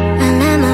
I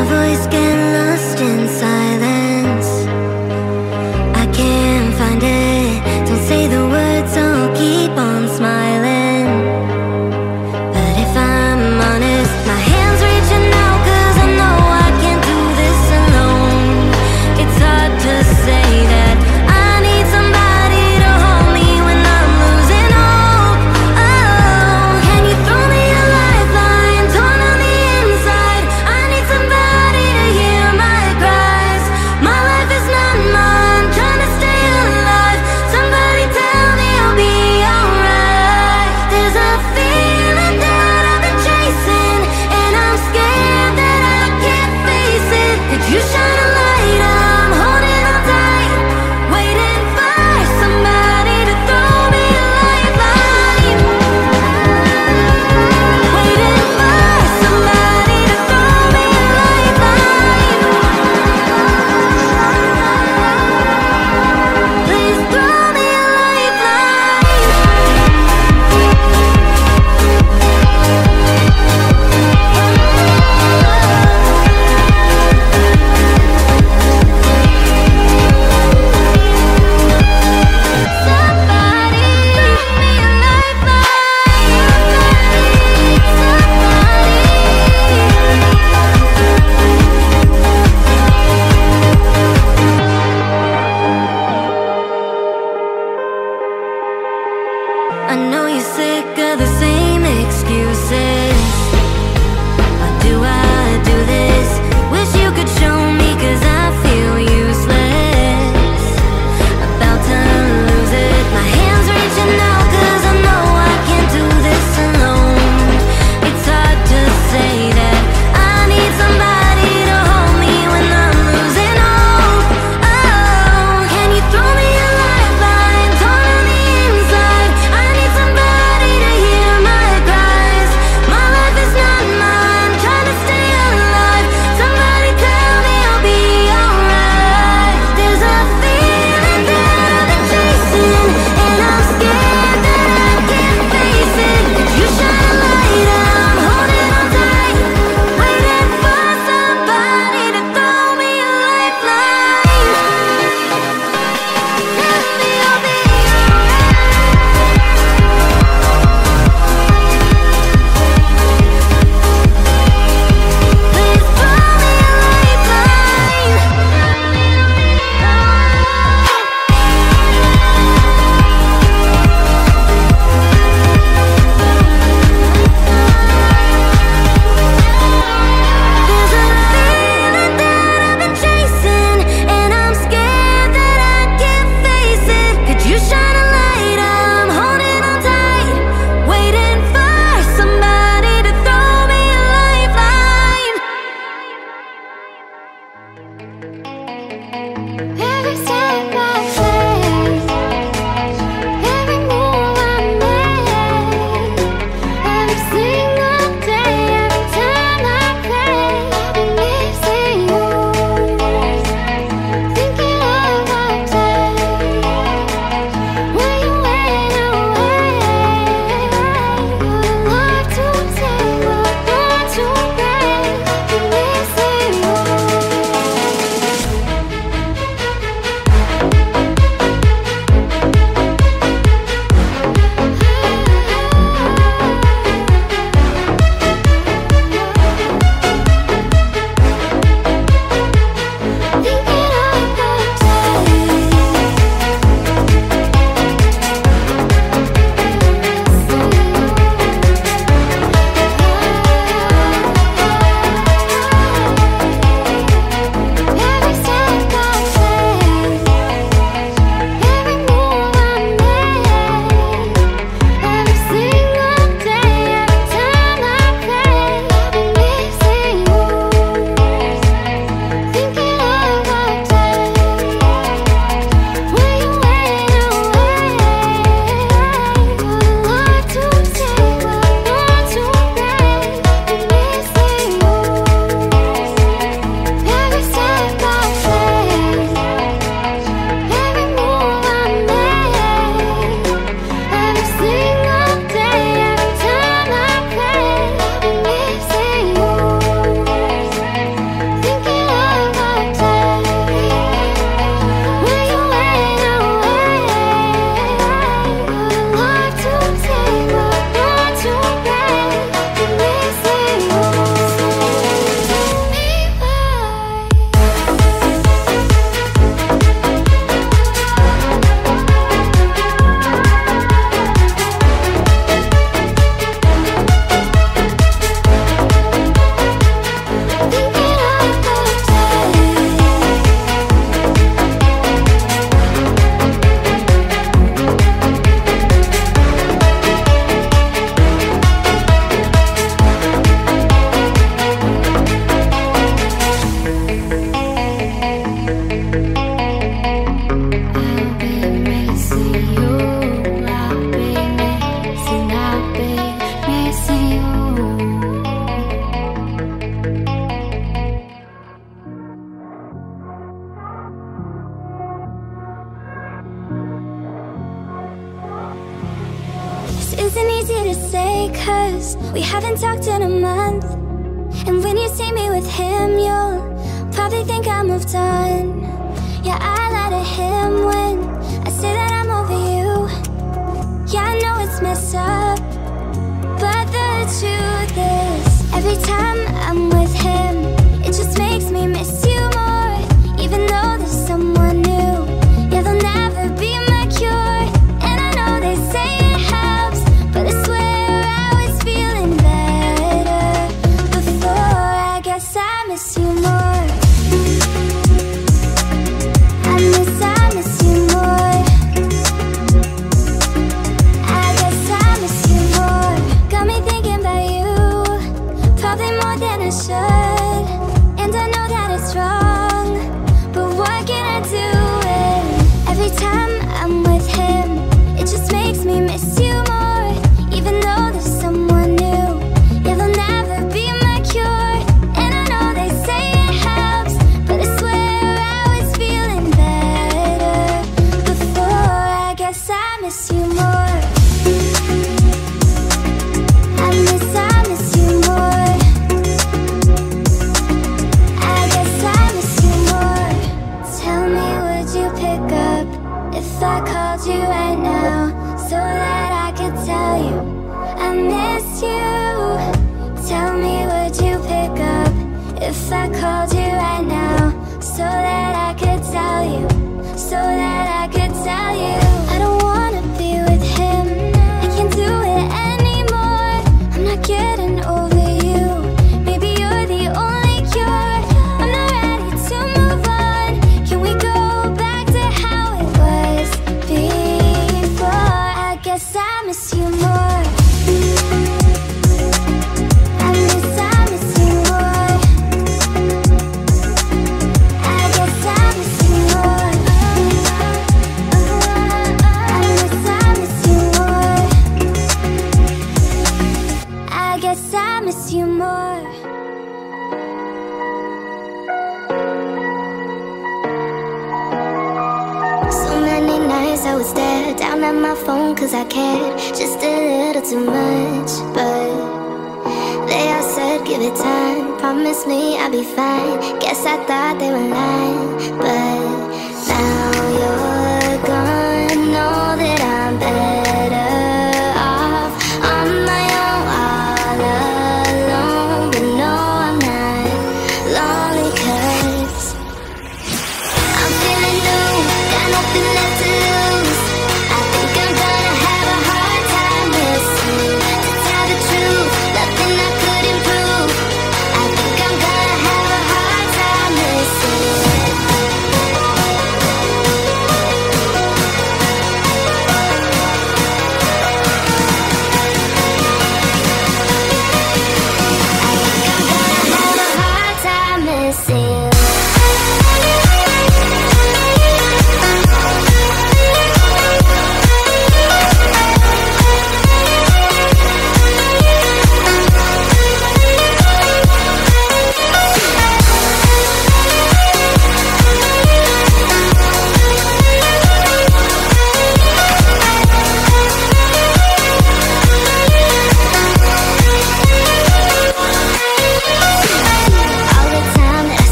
I was there Down at my phone cause I cared Just a little too much. But they all said give it time Promise me I'll be fine. Guess I thought they were lying But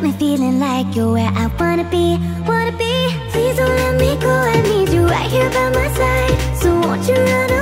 Got me feeling like you're where I wanna be, wanna be. Please don't let me go, I need you right here by my side. So won't you run away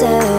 getting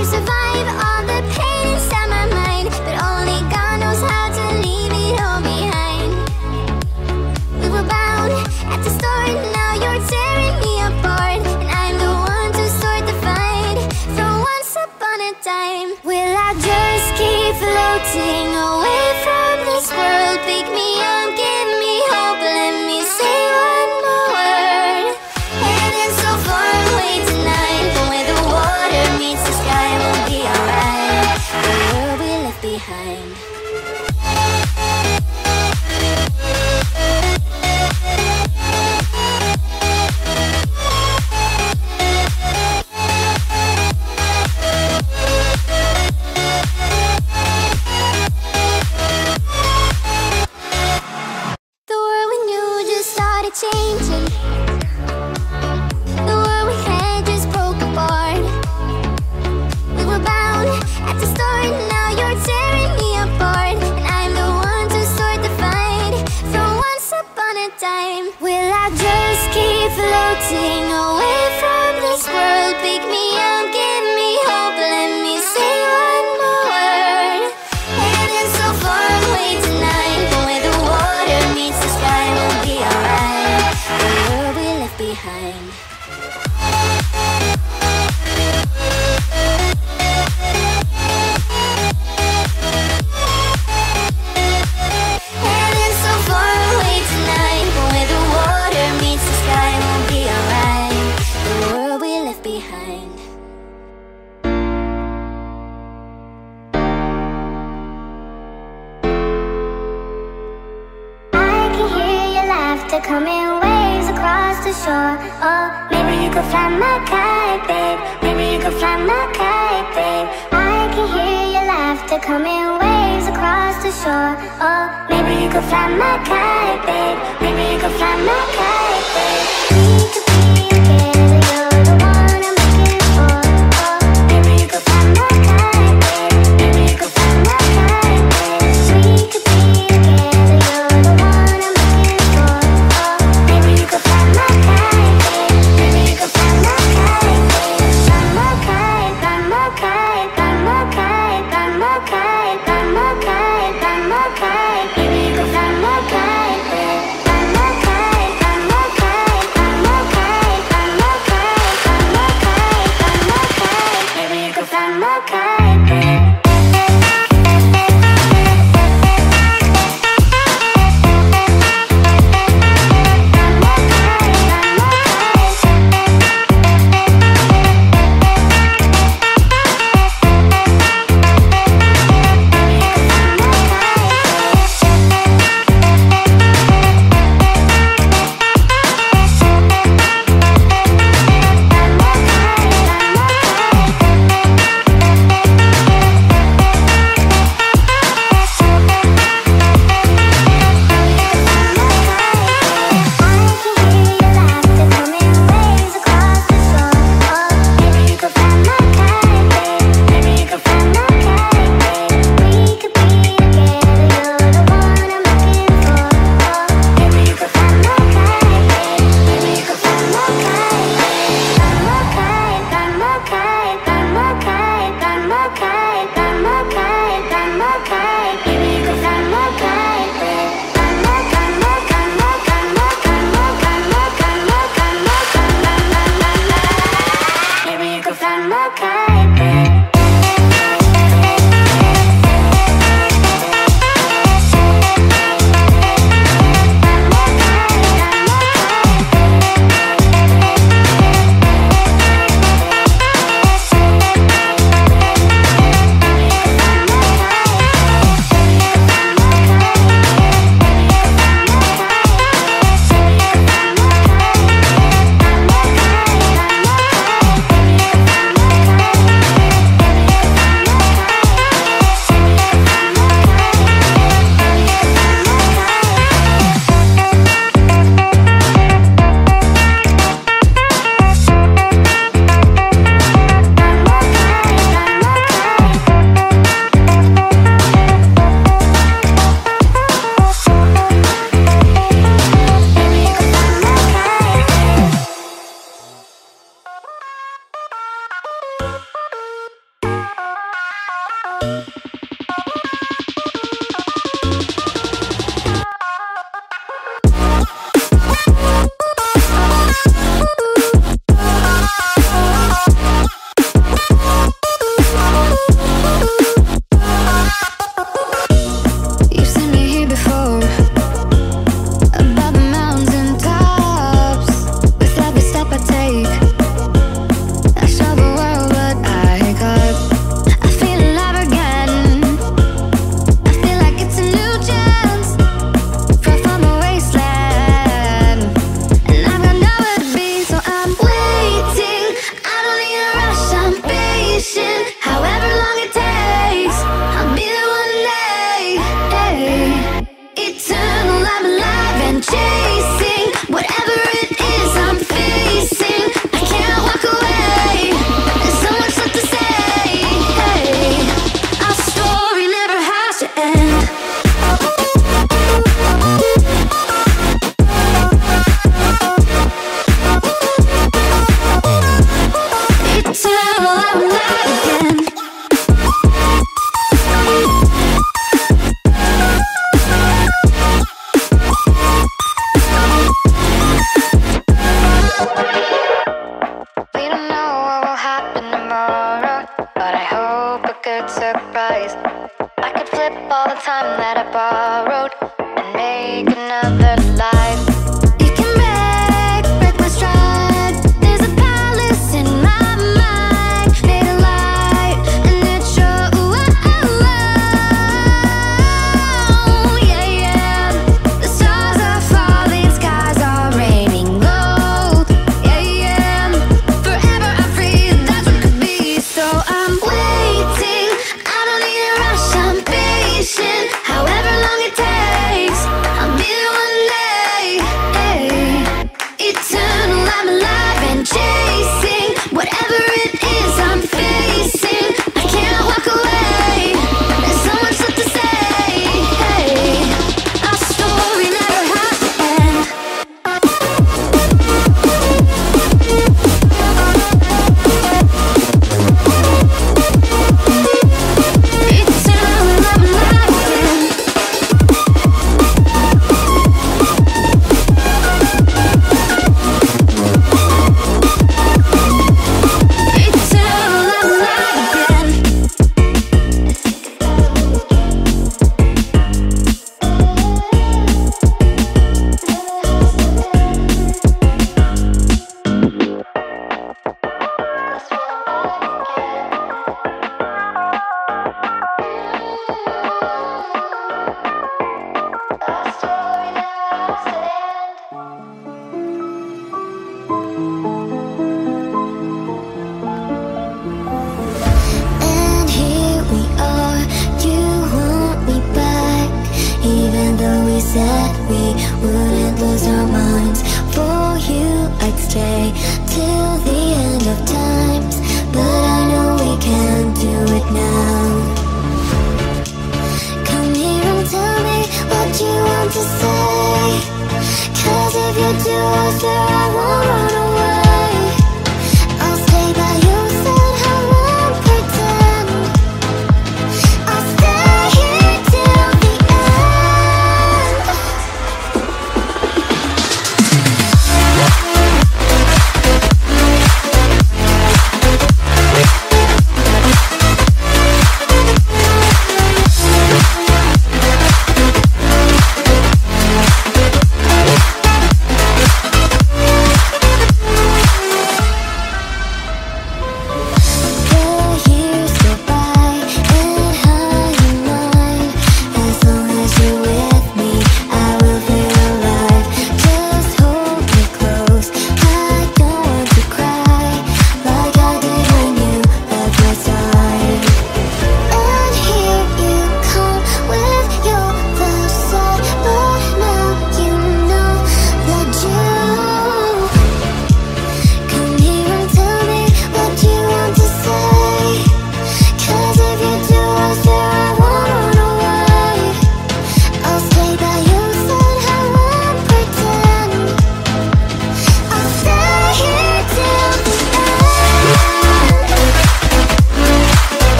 Baby, you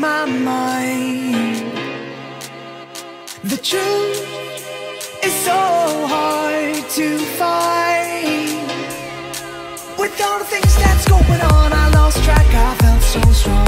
my mind. The truth is so hard to find. With all the things that's going on, I lost track. I felt so strong.